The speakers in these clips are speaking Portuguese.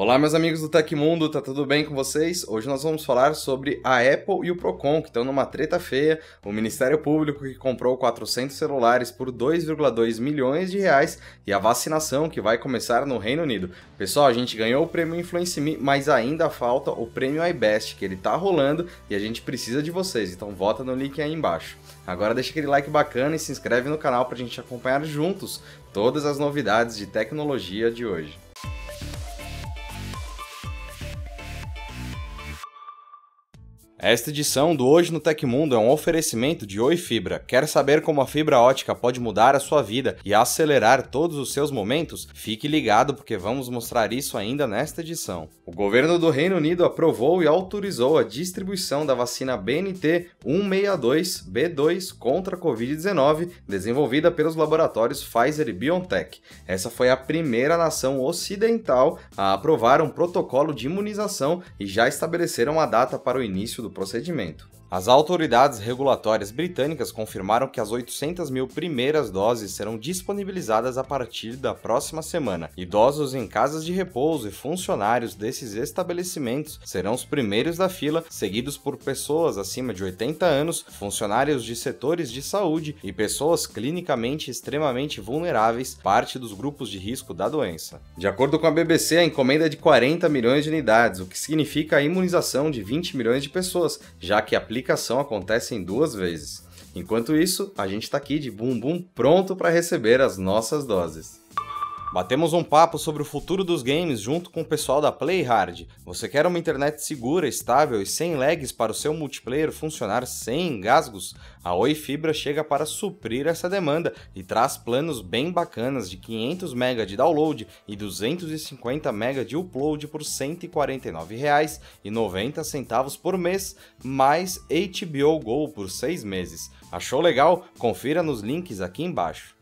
Olá, meus amigos do Tecmundo, tá tudo bem com vocês? Hoje nós vamos falar sobre a Apple e o Procon, que estão numa treta feia. O Ministério Público que comprou 400 celulares por 2,2 milhões de reais e a vacinação que vai começar no Reino Unido. Pessoal, a gente ganhou o prêmio Influence Me, mas ainda falta o prêmio iBest, que ele tá rolando e a gente precisa de vocês, então vota no link aí embaixo. Agora deixa aquele like bacana e se inscreve no canal pra gente acompanhar juntos todas as novidades de tecnologia de hoje. Esta edição do Hoje no Tecmundo é um oferecimento de Oi Fibra. Quer saber como a fibra ótica pode mudar a sua vida e acelerar todos os seus momentos? Fique ligado porque vamos mostrar isso ainda nesta edição. O governo do Reino Unido aprovou e autorizou a distribuição da vacina BNT 162B2 contra a Covid-19, desenvolvida pelos laboratórios Pfizer e BioNTech. Essa foi a primeira nação ocidental a aprovar um protocolo de imunização e já estabeleceram a data para o início do do procedimento. As autoridades regulatórias britânicas confirmaram que as 800 mil primeiras doses serão disponibilizadas a partir da próxima semana. Idosos em casas de repouso e funcionários desses estabelecimentos serão os primeiros da fila, seguidos por pessoas acima de 80 anos, funcionários de setores de saúde e pessoas clinicamente extremamente vulneráveis, parte dos grupos de risco da doença. De acordo com a BBC, a encomenda é de 40 milhões de unidades, o que significa a imunização de 20 milhões de pessoas, já que aplica acontece em duas vezes. Enquanto isso, a gente está aqui de bumbum pronto para receber as nossas doses. Batemos um papo sobre o futuro dos games junto com o pessoal da PlayHard. Você quer uma internet segura, estável e sem lags para o seu multiplayer funcionar sem engasgos? A Oi Fibra chega para suprir essa demanda e traz planos bem bacanas de 500 MB de download e 250 MB de upload por R$ 149,90 por mês, mais HBO Go por 6 meses. Achou legal? Confira nos links aqui embaixo.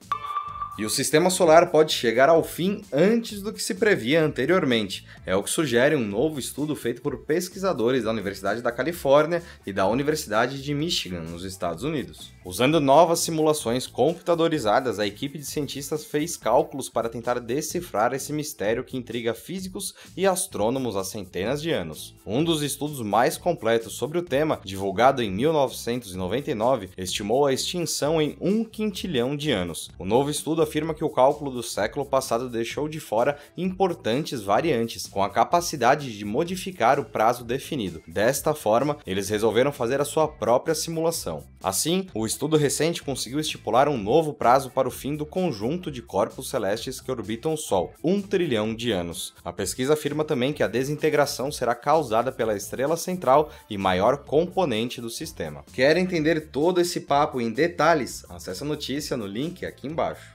E o sistema solar pode chegar ao fim antes do que se previa anteriormente. É o que sugere um novo estudo feito por pesquisadores da Universidade da Califórnia e da Universidade de Michigan, nos Estados Unidos. Usando novas simulações computadorizadas, a equipe de cientistas fez cálculos para tentar decifrar esse mistério que intriga físicos e astrônomos há centenas de anos. Um dos estudos mais completos sobre o tema, divulgado em 1999, estimou a extinção em um quintilhão de anos. O novo estudo afirma que o cálculo do século passado deixou de fora importantes variantes, com a capacidade de modificar o prazo definido. Desta forma, eles resolveram fazer a sua própria simulação. Assim, o estudo recente conseguiu estipular um novo prazo para o fim do conjunto de corpos celestes que orbitam o Sol, um trilhão de anos. A pesquisa afirma também que a desintegração será causada pela estrela central e maior componente do sistema. Quer entender todo esse papo em detalhes? Acesse a notícia no link aqui embaixo.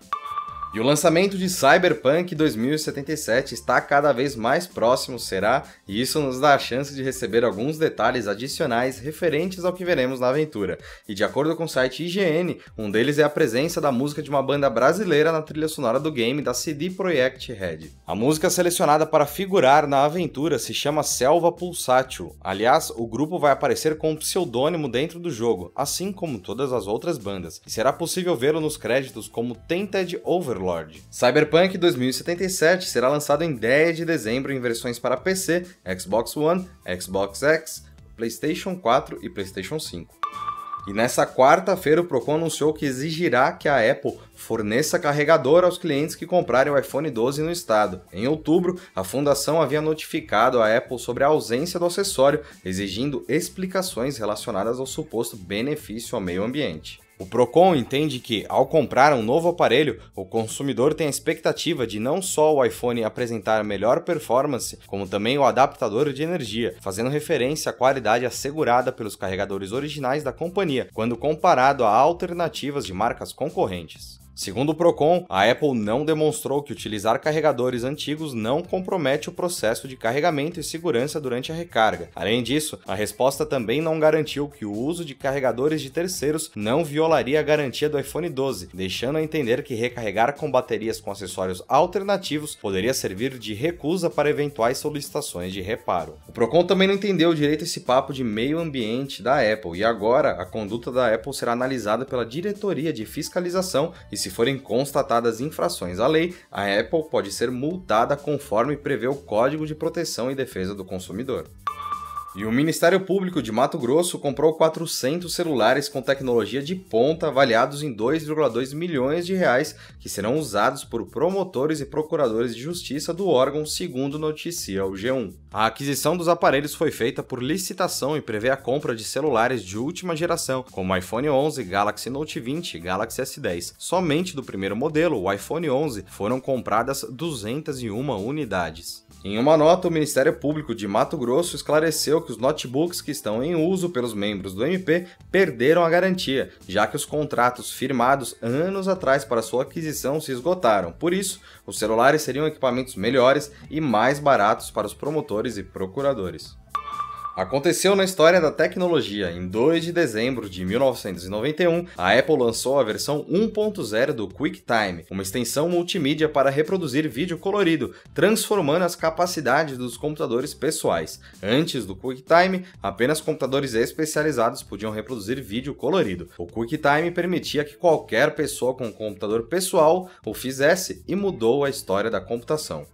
E o lançamento de Cyberpunk 2077 está cada vez mais próximo, será? E isso nos dá a chance de receber alguns detalhes adicionais referentes ao que veremos na aventura. E de acordo com o site IGN, um deles é a presença da música de uma banda brasileira na trilha sonora do game da CD Projekt Red. A música selecionada para figurar na aventura se chama Selva Pulsátil. Aliás, o grupo vai aparecer com um pseudônimo dentro do jogo, assim como todas as outras bandas, e será possível vê-lo nos créditos como Tainted Overlord Overlord. Cyberpunk 2077 será lançado em 10 de dezembro em versões para PC, Xbox One, Xbox X, PlayStation 4 e PlayStation 5. E nessa quarta-feira o Procon anunciou que exigirá que a Apple forneça carregador aos clientes que comprarem o iPhone 12 no estado. Em outubro, a fundação havia notificado a Apple sobre a ausência do acessório, exigindo explicações relacionadas ao suposto benefício ao meio ambiente. O Procon entende que, ao comprar um novo aparelho, o consumidor tem a expectativa de não só o iPhone apresentar melhor performance, como também o adaptador de energia, fazendo referência à qualidade assegurada pelos carregadores originais da companhia, quando comparado a alternativas de marcas concorrentes. Segundo o Procon, a Apple não demonstrou que utilizar carregadores antigos não compromete o processo de carregamento e segurança durante a recarga. Além disso, a resposta também não garantiu que o uso de carregadores de terceiros não violaria a garantia do iPhone 12, deixando a entender que recarregar com baterias com acessórios alternativos poderia servir de recusa para eventuais solicitações de reparo. O Procon também não entendeu direito esse papo de meio ambiente da Apple e agora a conduta da Apple será analisada pela diretoria de fiscalização e se forem constatadas infrações à lei, a Apple pode ser multada conforme prevê o Código de Proteção e Defesa do Consumidor. E o Ministério Público de Mato Grosso comprou 400 celulares com tecnologia de ponta avaliados em 2,2 milhões de reais, que serão usados por promotores e procuradores de justiça do órgão, segundo noticia o G1. A aquisição dos aparelhos foi feita por licitação e prevê a compra de celulares de última geração, como iPhone 11, Galaxy Note 20 e Galaxy S10. Somente do primeiro modelo, o iPhone 11, foram compradas 201 unidades. Em uma nota, o Ministério Público de Mato Grosso esclareceu que os notebooks que estão em uso pelos membros do MP perderam a garantia, já que os contratos firmados anos atrás para sua aquisição se esgotaram. Por isso, os celulares seriam equipamentos melhores e mais baratos para os promotores e procuradores. Aconteceu na história da tecnologia. Em 2 de dezembro de 1991, a Apple lançou a versão 1.0 do QuickTime, uma extensão multimídia para reproduzir vídeo colorido, transformando as capacidades dos computadores pessoais. Antes do QuickTime, apenas computadores especializados podiam reproduzir vídeo colorido. O QuickTime permitia que qualquer pessoa com um computador pessoal o fizesse e mudou a história da computação.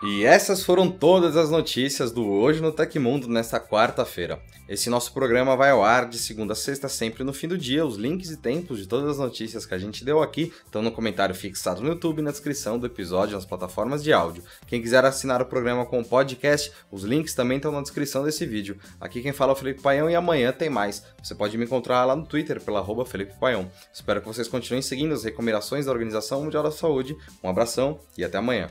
E essas foram todas as notícias do Hoje no Tecmundo nesta quarta-feira. Esse nosso programa vai ao ar de segunda a sexta, sempre no fim do dia. Os links e tempos de todas as notícias que a gente deu aqui estão no comentário fixado no YouTube e na descrição do episódio nas plataformas de áudio. Quem quiser assinar o programa com podcast, os links também estão na descrição desse vídeo. Aqui quem fala é o Felipe Paião e amanhã tem mais. Você pode me encontrar lá no Twitter pela arroba Felipe Paião. Espero que vocês continuem seguindo as recomendações da Organização Mundial da Saúde. Um abração e até amanhã.